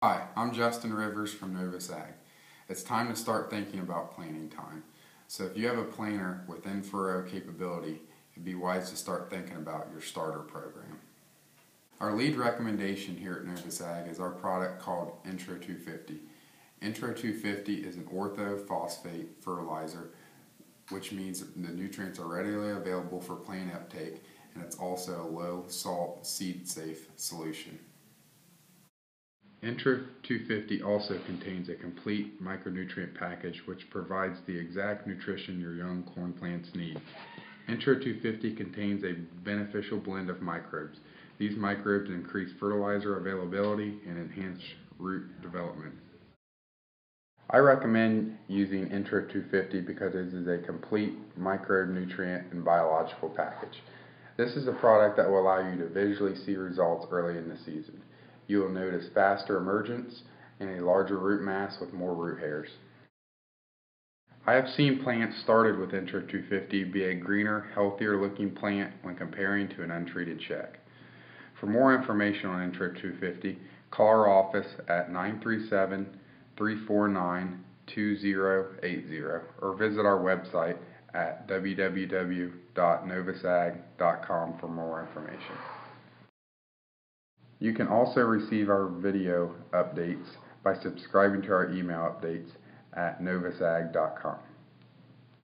Hi, I'm Justin Rivers from Novus Ag. It's time to start thinking about planting time. So if you have a planter with in-furrow capability, it'd be wise to start thinking about your starter program. Our lead recommendation here at Novus Ag is our product called N-Tro 250. N-Tro 250 is an orthophosphate fertilizer, which means the nutrients are readily available for plant uptake, and it's also a low salt seed safe solution. N-Tro 250 also contains a complete micronutrient package which provides the exact nutrition your young corn plants need. N-Tro 250 contains a beneficial blend of microbes. These microbes increase fertilizer availability and enhance root development. I recommend using N-Tro 250 because it is a complete micronutrient and biological package. This is a product that will allow you to visually see results early in the season you will notice faster emergence and a larger root mass with more root hairs. I have seen plants started with N-Tro 250 be a greener, healthier looking plant when comparing to an untreated check. For more information on N-Tro 250, call our office at 937 349 2080 or visit our website at www.novusag.com for more information. You can also receive our video updates by subscribing to our email updates at novusag.com.